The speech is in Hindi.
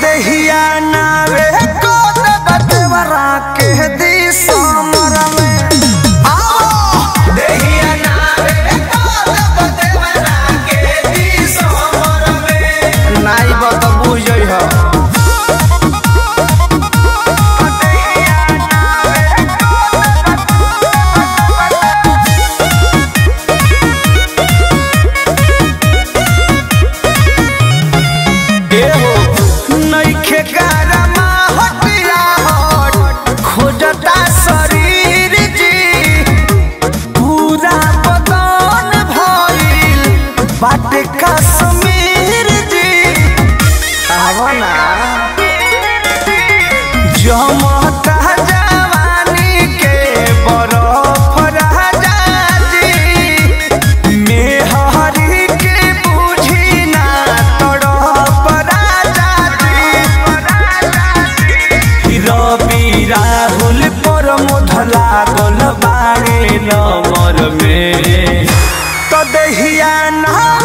दहिया chegar. मोधला गल बाड़े नमर में। तो दहिया ना